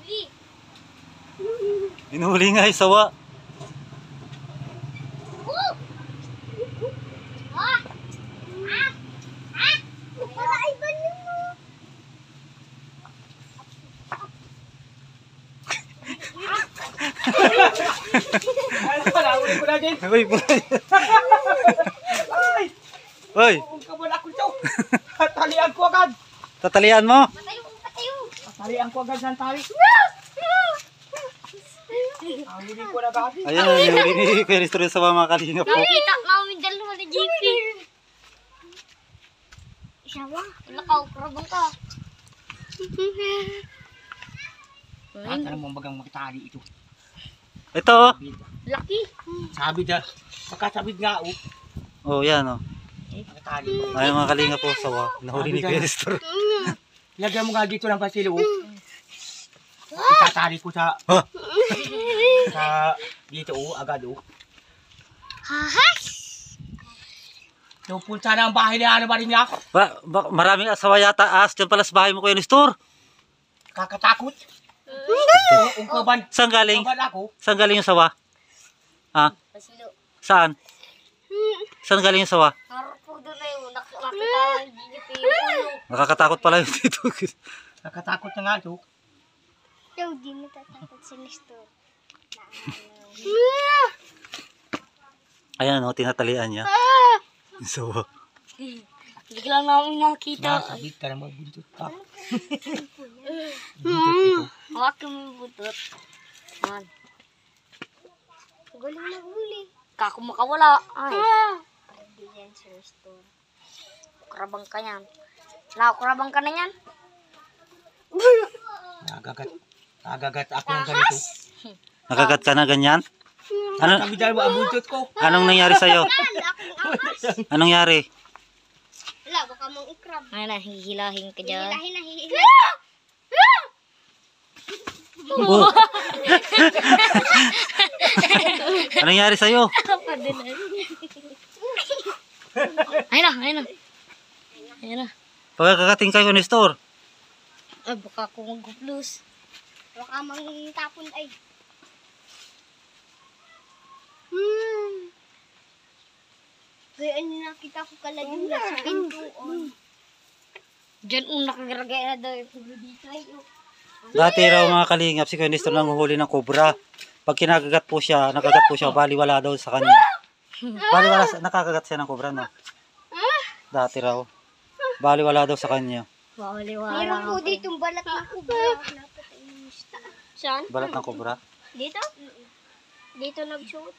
Hinuhuli nga yung sawa. Wala. Uli ko na din. Uy, buhay. Ay, Uy, kung kabal ako ito. Talian ko agad. tatalian mo. Patayo, patayo. Talian ko agad ng tali. Ang huli ko na agad. Ayun, hinuhuli ni Kuya yung sawa mga kalinga po. Nakita namin dalawa ni JP. Isawa, lakaw, karabang ka. Na naman bagang makitali ito. Ito, oh. Laki. Sabi na, makasabid nga, oh. Oh, yan, oh. Ayun mga kalinga po, sawa. Nahuli ni Kuya Nestor. Lagyan mo nga dito ng pasilo, oh. Itatali ko sa, sa, dito, oh, agad, oh. Hahas! So, punta na ang bahay ni Ana Maria. Ba, ba, maraming asawa yata as. Diyan pala sa bahay mo Kuya Nestor. Kakatakot. Ungkaban, Saan galing? ungkaban ako. Saan galing yung sawa? Ha? Pasilo. Saan? Saan galing yung sawa? Harapog doon na yun. Nak- Nakita ang JP yung ulo. Nakakatakot pala yung dito. Kakatakot na nga ito. Daw, di natatakot si Nestor. Ayan, oh, tinatalian niya. Yung sawa. Bigla namin nakita. Nakakabit ka na magbuntot ka. Hawak mo yung butot. Man. Galing na huli. Kako makawala. Ay. Hindi yan si Nestor. Kurabang ka yan. Nakakurabang ka na yan. Nagagat. Nagagat ako ng ganito. Nakagat ka na ganyan? Ano, ang buntot ko. anong nangyari sa'yo? Anong nangyari? Mong ikrab. Ay na, hihilahin ka dyan. Hihilahin na, hihilahin. Oh. Anong nangyari sa'yo? Ayun na, ayun na. Ayun na. Pagkakating kayo ni store. Ay, baka ako mag-plus. Baka mang tapon ay. Hmm. Kaya ano nakita ko kaladula sa pintuon. Diyan ang nakagaragay na daw yung dito. Ay, oh. Dati raw mga kalingap, si Kuya Nestor nanguhuli ng kobra. Pag kinakagat po siya, nakagat po siya, baliwala daw sa kanya. Baliwala, sa- nakakagat siya ng kobra, no? Dati raw. Baliwala daw sa kanya. Bawaliwala. Meron po ditong balat ng yung mista. Saan? Balat ng kobra. Dito? Dito nag-shoot.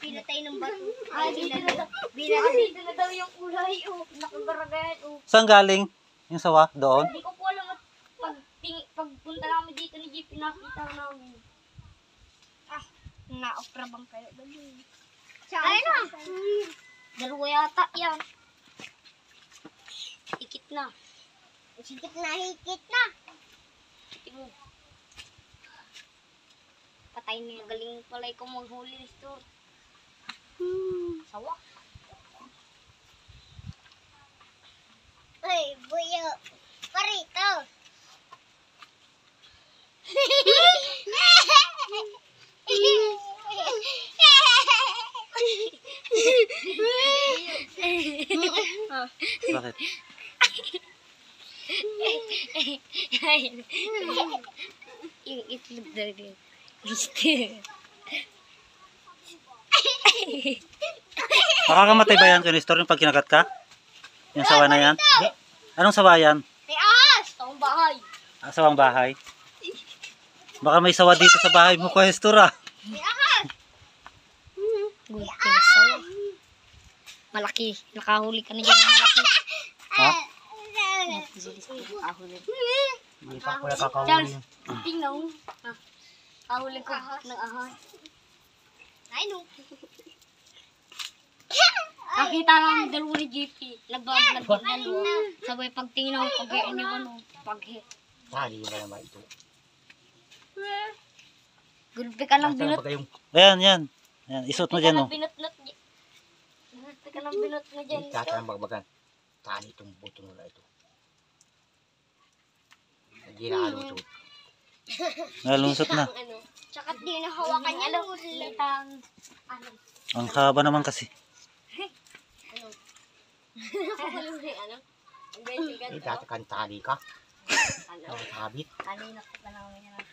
Pinatay ng bato. Ah, dito na. Binatay. Dito na daw yung ulay. Oh, nakagaragayan. Oh. Saan galing? Yung sawa? Doon? Hindi ko po alam pag, ting, pagpunta namin dito ni Jeep, nakita namin. Ah, na-opera bang kayo? Dali. Ayun na. Dalawa yata yan. Ikit na. Higit na, higit na. Tingnan. Patay niya. Galing pala ikaw maghuli nito. Sawa. Ay, buyo. Parito. Bakit? yung itlog daw Mister. Makakamatay ba yan, Nestor, yung pag kinagat ka? Yung sawa na yan? Anong sawa yan? Ay, ahas! Tawang bahay. Ah, sawang bahay? Baka may sawa dito sa bahay mo, Kuya Nestor, ah. Gunting sawa. Malaki. Nakahuli ka na dyan ng malaki. Ha? Nakahuli. Nakakahuli. Charles, tingnan mo. Ah, Kahuli ko ng ahas. Ay, no. Nakita namin dalawa ni JP. Nagbablog yung dalawa. Sabay pagtingin ako pag ni ano, pag-hit. Tali ba naman ito? Gulpi ka ng Nasaan binot. Ayan, yan. Ayan, isuot mo dyan, ng oh. binot-not. Gulpi ka ng binot mo dyan. tatanang bagbagan? Tali itong buto nila ito. Hindi na alusot. Nalusot na. Ano? Tsaka di na hawakan niya lang. Litang, ano, Ang haba naman kasi. ano? Eh, tatakan tali ka. Ano? Sabit. kanina ko pa namin yan.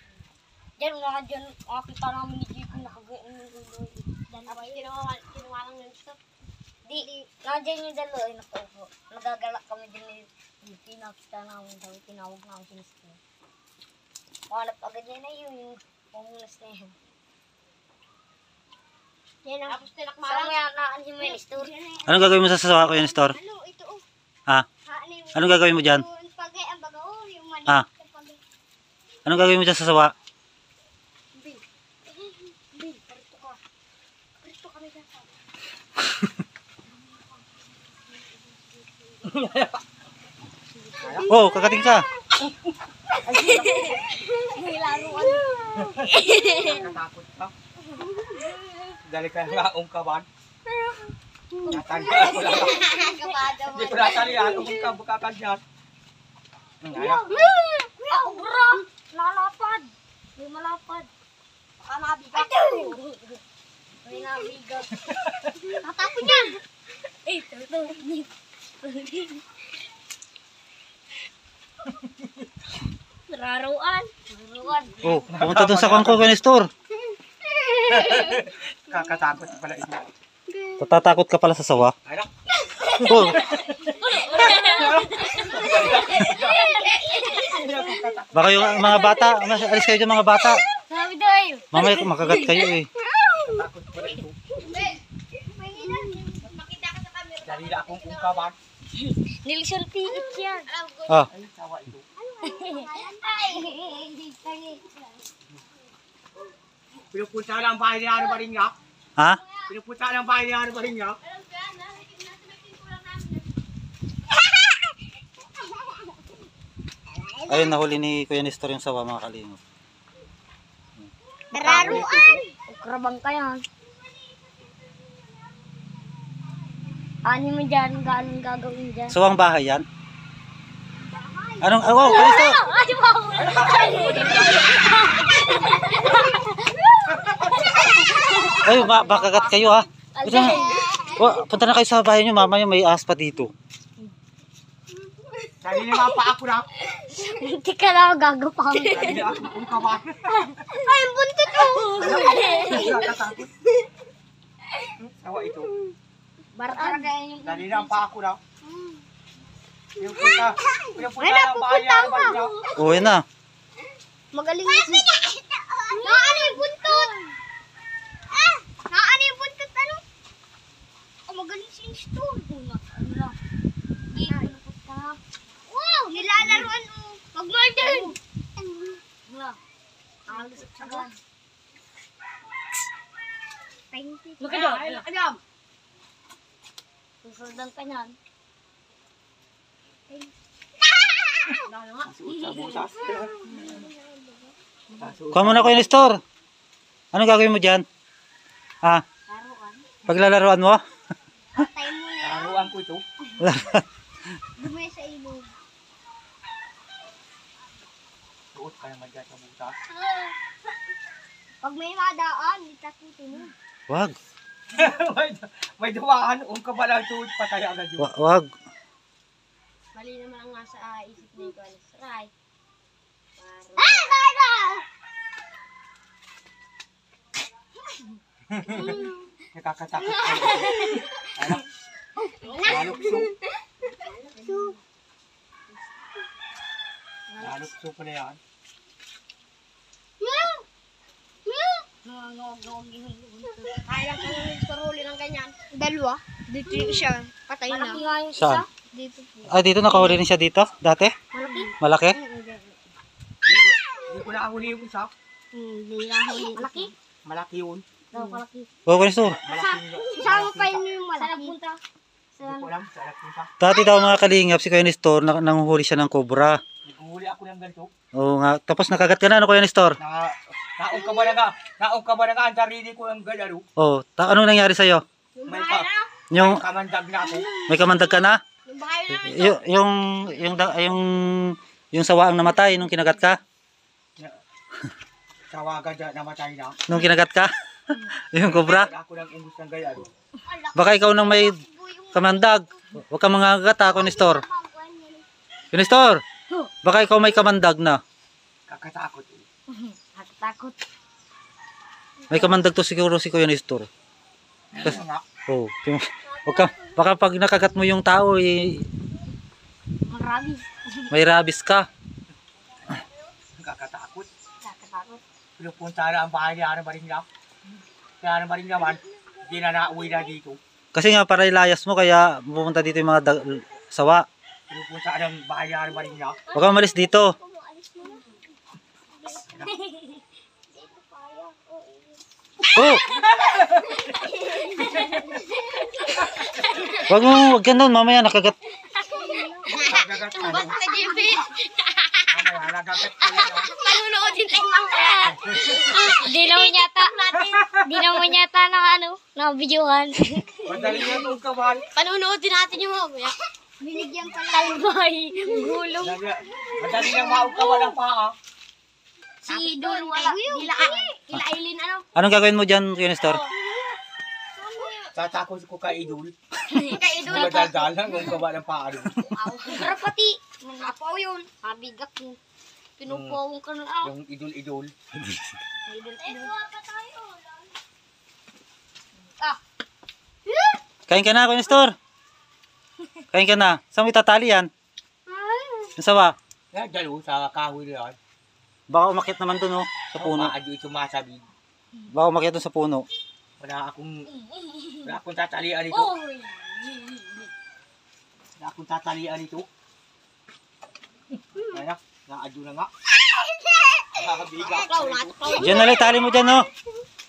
Diyan, mga dyan, makakita namin ni JP nakagain ng ulo. Dalawa yun. Kinuha, kinuha lang ng stop. Di, nandiyan yung dalawa, ay nakaupo. Nagagalak kami din ni JP, nakita namin daw, tinawag namin si. Mahanap agad niya na yun, yung pamunas na yan. Yan ang. Tapos Saan tinakmalang. mo yan naan si Minister? Anong gagawin mo sa sawa, Kuya Nestor? Ano, ito oh. Ha? Ha, ano yung... Anong gagawin mo dyan? Yung pagay, ang baga, oh, yung mali. Ah. Pagay. Anong gagawin mo dyan sa sawa? Bil, parito ka. Parito kami sa Oh, kakating ka. Nakatakot ka. Dali ka nga ang kaban. Natanda ko lang. Hindi ko natali ako kung kabukakan dyan. Ako bro! Nalapad! May malapad. Baka nabigat ko. May nabigat. Niya. Eh, tuto. Raruan. Raruan. Oh, pumunta dun sa kangko, Kuya Nestor. Kakatakot pala ito. Tatatakot ka pala sa sawa. Ano? Oh, baka yung mga bata, alis kayo dyan mga bata. Sabi daw Mamaya makagat kayo eh. Takot pala ito. Makita ka sa camera. Dali na akong ungkaban. Nilison piit yan. Ah, Ay, sawa ito. Pinupunta ng bahay ni Ano Baringa. ha? Pinupunta ng bahay ni Ano Baringa. Ayun, nahuli ni Kuya Nestor yung sawa mga kalingap. laruan. Krabang ka yan. Ano mo dyan? Gaano gagawin dyan? So, ang bahay yan? Anong, oh, wow, Nestor! Ay, wow! Ay, ba bakagat kayo ha. Ito, oh, punta na kayo sa bahay nyo, mamaya may aspa dito. Dali na nga pa ako na. Hindi ka na gagapang. Dali na ako kung kawan. Ay, buntot mo! Nakatakot. Sawa ito. Baraan. Dali na pa ako na. Yung punta, yung punta ng bahay na naman niya. Uwi na. Magaling yun. Naano yung buntot? Ah! Naano yung buntot? Ano? Oh, magaling si. Ano? Wow! Nilalaruan mo. Mag-murder! Wala. Alas at saka. Laki daw, laki daw. Susundan ka niyan. Kuha muna ko yung Nestor. Anong gagawin mo dyan? Ha? Laruan. Paglalaruan mo? Mo na. Laruan ko ito. Dumay sa ilog. Suot ka naman dyan sa butas. Pag may madaan, itakutin mo. Wag. may, may dumaan, um ka ba lang suot, patay agad yun. Wa- Wag. Mali naman ang nasa ah, isip ni Nicole. Right. Ah! Dada! Nakakatakot ka. Anak. Nalukso pa na yan. Kaya lang kung paruli ng ganyan. Dalawa. Dito yung siya. Patay Malaki na. nga yung Saan? Dito po. Ah, dito nakahuli rin siya dito? Dati? Malaki? Malaki? Hindi ko nakahuli yung isa. Hindi na huli. Malaki? Malaki yun. Daw malaki. Oo, Nestor. Malaki yun. Isama pa yun yung Saan malaki. nagpunta? Hindi ko alam, sa anak yung isa. Dati daw mga kalingap, si Kuya Nestor, na, nanguhuli siya ng cobra. Naghuhuli ako ng ganito. Oo nga. Tapos nakagat ka na, ano Kuya Nestor? Na, naong ka ba na nga, naong ka ba na nga ang sarili ko ng galaro. Oo. Ta- anong nangyari sa'yo? May, ka, Yung, kamandag na ako. may kamandag ka na? Yung bahay na namin. Y- yung, yung, yung, yung sawaang namatay nung kinagat ka? Tawagan dyan, namatay na. Nung kinagat ka? yung cobra? Ako ng umbus ng galaro. Baka ikaw nang may kamandag. Huwag ka mga agat ha, Kunistor. Kunistor! Baka ikaw may kamandag na. Kakatakot eh. Natatakot. May kamandag to siguro si Kuya Nestor. Oo. Oh, wag ka, baka pag nakagat mo yung tao, eh, Marami. may rabies ka. kakatakot. Natatakot. Pinupunta na ang bahay ni Ana Maringla. Kaya Ana Maringla man, hindi na nauwi na dito. Kasi nga para ilayas mo, kaya pupunta dito yung mga dag- sawa. Pinupunta na ang bahay ni Ana Maringla. Huwag ka umalis dito. Oh! Wag mo, wag ka nun, mamaya nakagat. Ka na. Mamaya, ka na. Panunoodin tayo mga Di naman yata. Di naman yata na ano, na videohan. Madali yan ang kawan. Panunoodin natin yung mga Binigyan pala. Talbay. Gulong. Madali- Madali yung maukawan ang paa. Si Don wala. Kila, kila Aileen ano? Anong gagawin mo dyan, Kuya Nestor? Tatakot ko kay Idol. Kay Idol. Madaldalan ang kawan ang paa. doon. Pero pati, apaw yun. Mabigat mo. Pinupawong ka na ako. Yung Idol-Idol. Kain ka na, Kuya Nestor. Kain ka na. Saan mo itatali yan? Yung sawa. Yan, dalo sa kahoy na yan. Baka umakit naman dun, oh, sa puno. Maado ito masabid. Baka umakit dun sa puno. Wala akong, wala akong tatalian ito. Wala akong tatalian ito. Ayan, naado na nga. Diyan na lang, tali mo dyan, oh.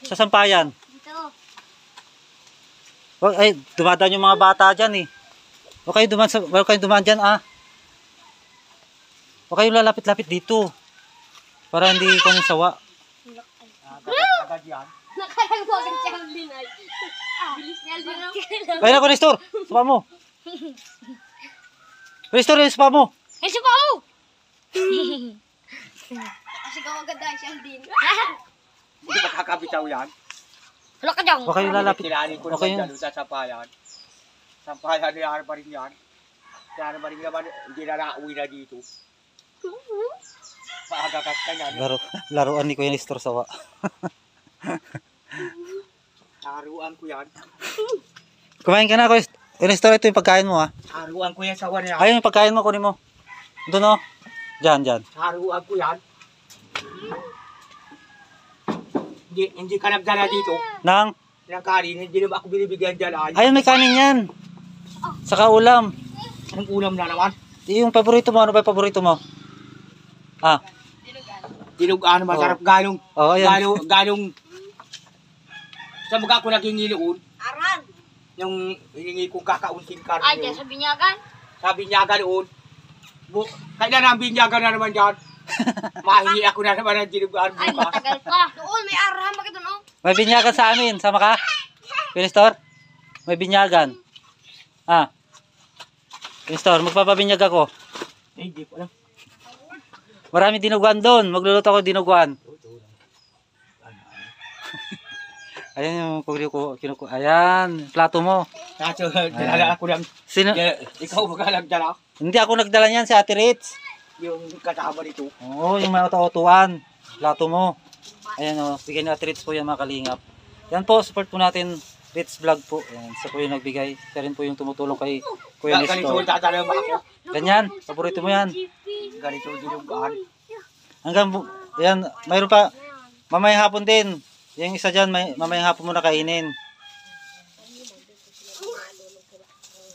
Sa sampayan. Ito. Wag, ay, dumadaan yung mga bata dyan, eh. Huwag kayo dumaan, huwag kayo dumaan dyan, ah. Huwag kayo lalapit-lapit dito. Para hindi kami sawa. Agad yan. Nakalawagan siya ang linay. Bilis niya din ang... Kaya na ko, Nestor. Sapa mo. Nestor, yung sapa mo. Eh, siya pa ako! Kasi kawaganda siyang din. Hindi makakabitaw yan. Wala ka dyan. Kayong lalapit. Kailangan ko Okay naman dyan sa sampayan. Sampayan ni Arba rin yan. Si Arba rin naman, hindi na nakauwi na dito. Laro, laruan ni Kuya Nestor sawa. Haruan ko yan. Kumain ka na, Kuya Nestor. Ito yung pagkain mo, ha. Haruan ko yan sa wala yan. Ayun yung pagkain mo, kunin mo. Doon, oh. Diyan, diyan. Haruan ko yan. Hindi, hindi ka nagdala dito. Nang, Ng kanin, hindi naman ako binibigyan dyan. Ay, ayun, may kanin yan. Saka ulam. Anong ulam na naman? Yung paborito mo, ano ba yung paborito mo? Ah, Dinugaan, masarap ganong, oh, ayan. ganong, ganong, sa mga ako naging iliun, Aran! yung hiningi kong kakaunting karne. Ay, dyan sa binyagan. Sabi niya ganoon, bu kailan ang binyagan na naman dyan? Mahingi ako na naman ng dinugaan Ay, bukas. matagal pa. Doon, may arahan. Bakit doon, oh? May binyagan sa amin. Sama ka? Kuya Nestor? May binyagan. Ah. Kuya Nestor, magpapabinyag ako. Eh, hindi ko alam. Marami dinuguan doon. Magluluto ako dinuguan. Ayan yung ko, kinuku. Ayan, plato mo. Kaso, dalala ako ng, Sino? Ikaw ba nagdala? Hindi ako nagdala niyan si Ate Ritz. Yung kasama nito. Oo, yung mga auto-autuan. Plato mo. Ayan o, bigyan ni Ate Ritz po yan mga kalingap. Yan po, support po natin Ritz Vlog po. Ayan, siya po yung nagbigay. Siya rin po yung tumutulong kay Kuya Ganito, dadala mo ako. Ganyan, paborito mo yan. Ganito dinugaan. Hanggang, bu- yan, mayroon pa, mamayang hapon din. Yung isa dyan, may, mamayang hapon mo na kainin.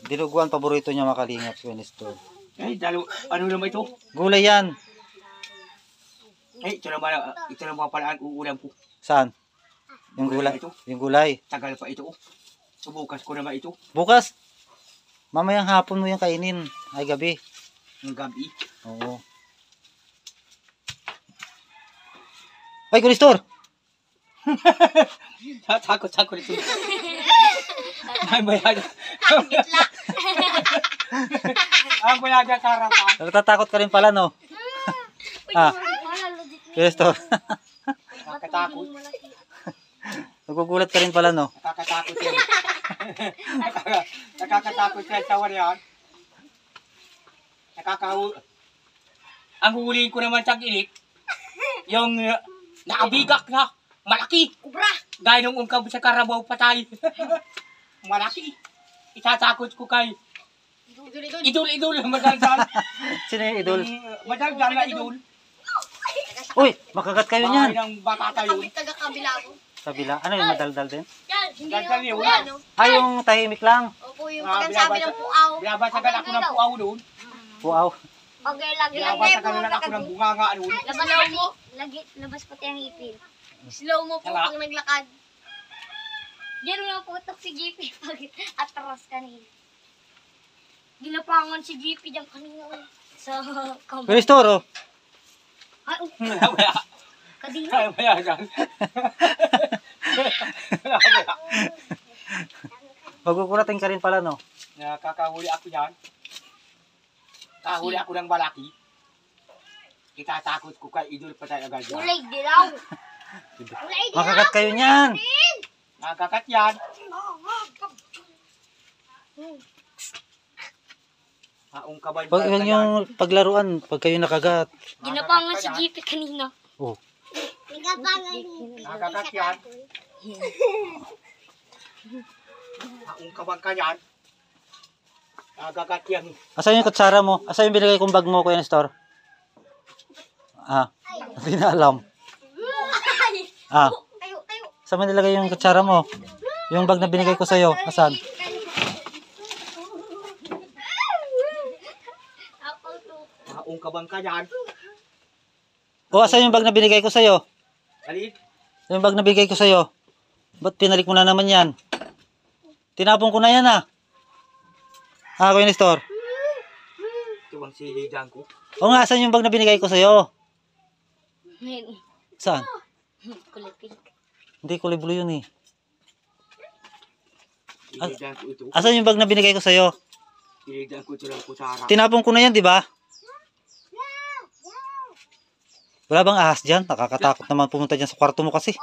Dinuguan, paborito niya mga kalingap, Kuya Nestor. Eh, dalo, ano naman ito? Gulay yan. Eh, ito naman, ah, ito naman pala ang uulam ko. Saan? Yung gulay. Ito. Yung gulay. Tagal pa ito. Subukas ko naman ito. Bukas, mamayang hapon mo yung kainin. Ay, gabi. Ng gabi. Oo. Ay, Kulistor! Takot, takot ito. Ay, bayan. Ang bayan sa harapan. Natatakot ka rin pala, no? ah, Kulistor. Nakakatakot. Nagugulat ka rin pala, no? Nakakatakot yan. Nakaka- Nakakatakot yan sa wariyan. Nakakahu... Ang huhulihin ko naman sa gilik, yung uh, nakabigak na, malaki. Kubra! Gaya nung ungkab sa karabaw patay. malaki. Itatakot ko kay idol-idol, madaldal. Sino yung idol? Uh, Madaldal na idol. Uy, makagat kayo Bahay niyan. ng batata yun. Taga-kabila ko. Kabila. Ano yung madaldal din? Yan, hindi Daldal na yun. po yan, oh. Ah, yung tahimik lang. Opo, yung Ah, pagkasabi binabasa- ng puaw. Binabasagan ako ng puaw doon. Wow. Okay, lagi lang Binabasagan lang ako ng bunganga doon. Labas mo. Lagi, labas pati ang ipin. Slow mo po Tama. pag naglakad. Diyan mo na putok si JP pag atras kanina. Ginapangon si JP dyan kanina. Sa kamay. Kulistor, oh. Ay, oh, Wala, wala. Kaya ba yan? Magugulatin ka rin pala, no? Nakakahuli ako yan. Kahuli ako ng malaki. Itatakot ko kay idol patay agad yan. Kulay dilaw. Kulay dilaw. Makagat kayo niyan. Nakakat yan. Haong kabal. Pag yun yung paglaruan, pag kayo nakagat. Ginapangon si JP kanina. Oh. Nakakat yan. Haong kabal ka yan. Nakakat yan. Asan yung kutsara mo? Asan yung binigay kong bag mo, Kuya Nestor? Ah, hindi na alam. Ah, Tayo, tayo. saan mo nilagay yung kutsara mo? Yung bag na binigay ko sa'yo, asan? Kabal ka yan. O, asan yung bag na binigay ko sa'yo? Alit. Yung bag na binigay ko sa'yo? Ba't pinalik mo na naman yan? Tinapon ko na yan, ah. Ah, Kuya Nestor. Ito ang silidan ko. O nga, asan yung bag na binigay ko sa'yo? Saan? kulay pink. Hindi kulay blue yun eh. Ilidan ko ito. Asan yung bag na binigay ko sa'yo? Ilidan ko ito ng kusara. Tinapon ko na yan, di ba? Wala bang ahas dyan? Nakakatakot naman pumunta dyan sa kwarto mo kasi.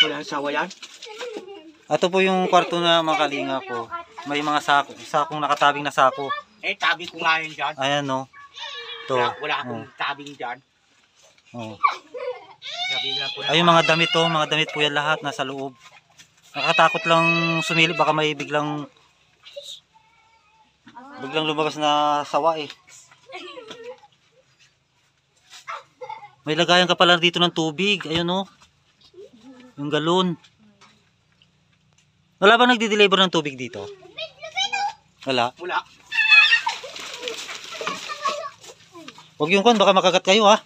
Wala ang sawa yan. Ito po yung kwarto na makalinga po. May mga sako, sakong nakatabing na sako. Eh, tabi ko nga yun dyan. Ayan no. Ito. Wala, wala akong tabing dyan. Oh. Sabi lang ko na. Ay, yung mga damit to, mga damit po yan lahat nasa loob. Nakatakot lang sumilip, baka may biglang biglang lumabas na sawa eh. May lagayan ka pala dito ng tubig, ayun oh. Yung galon. Wala ba nagdi-deliver ng tubig dito? Wala. Wala. Huwag yung kon, baka makagat kayo ha.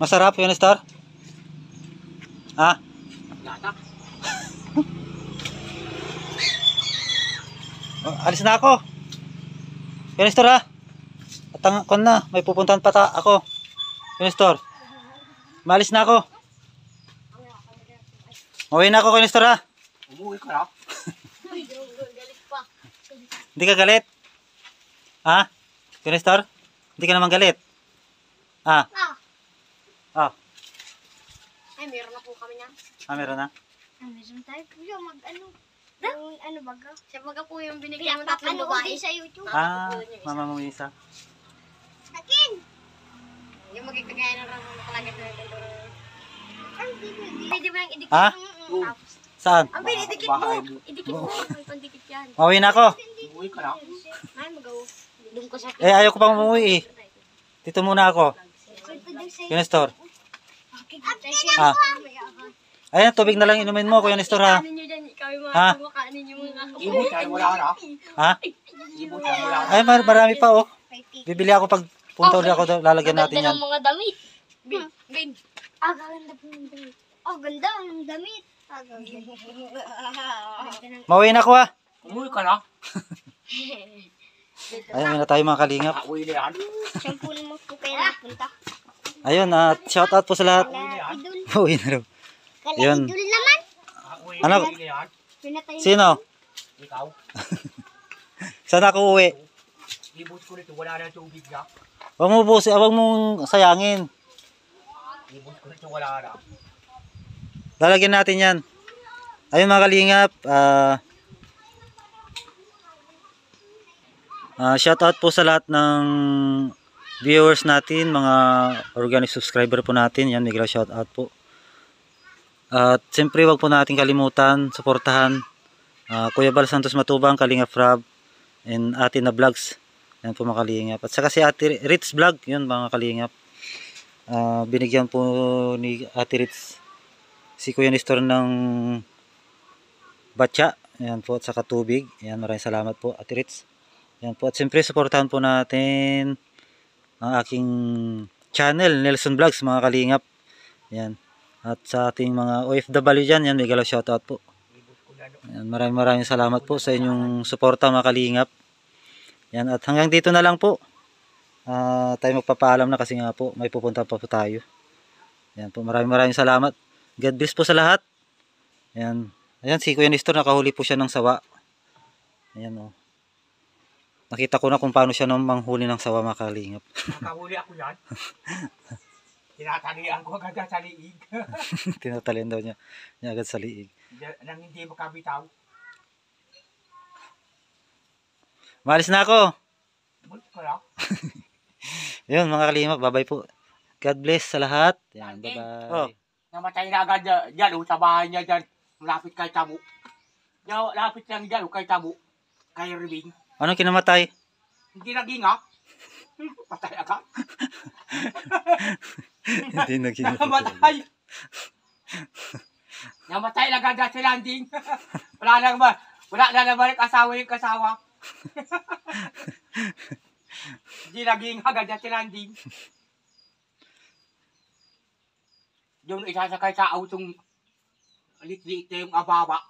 Masarap yun, Star? Ha? Yata. Oh, alis na ako. Yun, Star ha? At ang kon na, may pupuntahan pa ta ako. Yun, Star. Maalis na ako. Uwi na ako, Yun, Star ha? Umuwi ka na. Hindi ka galit? Ha? Yun, Star? Hindi ka naman galit? Ha? Ah, Ay, meron na po kami niyan. ah meron na? Ah, meron tayo. Kuya, mag ano? Yung ano baga? Siya baga po yung binigyan mo tatlong babae. sa YouTube. Ah, mama mo isa. Akin! Yung magkikagaya ng ramo na kalagay na ito. Pwede ba yung idikit Ha? mo? Tapos, Saan? ang pinidikit mo. Idikit mo. May pandikit yan. Mauwi na ako. Umuwi ka na. Ay, magaw. Doon ko sa Eh, ayaw ko pang umuwi eh. Dito muna ako. Yun, Star. Ah. Ayan, tubig na lang inumin mo, Kuya Nestor ha. Kanin nyo dyan, ikaw yung Ha? mga kumakanin yung mga Ibot yan, wala ka na. Ha? Ibot yan, wala ka na. Ay, mar marami pa oh. Bibili ako pag punta ulit ako, lalagyan natin yan. mga damit. Bin, bin. Ah, ganda po ng damit. Oh, ganda ng damit. Ah, ganda. Mauwi na ako ha. Umuwi ka na. Ayun, may na tayo mga kalingap. Uwi na yan. Saan po naman po kayo napunta? Ayun, at shout out po sa lahat. Mauwi na raw. Kala idol naman. Uwi Ano? Pinatay Sino? Ikaw. Saan ako uwi? Ibot ko nito, wala na tubig na. Huwag mo busi, huwag mong sayangin. Ibot ko nito, wala na. Lalagyan natin yan. Ayun mga kalingap, ah ah, shout out po sa lahat ng viewers natin, mga organic subscriber po natin. Yan, mega shout out po. At siyempre wag po natin kalimutan, suportahan ah, Kuya Bal Santos Matubang, Kalingap Rob, and Ate na Vlogs. Yan po mga kalingap. At saka si Ate Ritz Vlog, yun mga kalingap. Ah, binigyan po ni Ate Ritz si Kuya Nestor ng batya. Ayan po, at saka tubig. Ayan, maraming salamat po, Ate Ritz. Ayan po, at siyempre, supportahan po natin ang aking channel, Nelson Vlogs, mga kalingap. Ayan. At sa ating mga OFW dyan, yan, may galaw shoutout po. Ayan, maraming maraming salamat po sa inyong suporta, mga kalingap. Ayan, at hanggang dito na lang po. Ah, tayo magpapaalam na kasi nga po, may pupunta pa po tayo. Ayan po, maraming maraming salamat. God bless po sa lahat. Ayan. Ayan, si Kuya Nestor, nakahuli po siya ng sawa. Ayan o. Nakita ko na kung paano siya nang manghuli ng sawa mga kalingap. Nakahuli ako yan. Tinatalian ko agad sa liig. Tinatalin daw niya, niya agad sa liig. Nang hindi makabitaw. Malis na ako. Ibot ko na. Yun mga kalingap, babay po. God bless sa lahat. Yan, bye-bye. Oh. Namatay na agad dyan, oh, sa bahay niya dyan. Malapit kay Tabo. Dyan, lapit lang dyan oh, kay Tabo. Kay Ribing. Anong kinamatay? Hindi naging ha. Patay agad. Hindi naging Namatay. Namatay lang agad si Landing. wala lang ba? Wala na naman yung kasawa yung kasawa. Hindi naging agad si Landing. Yung isa sa kay sa autong liit-liit na yung ababa.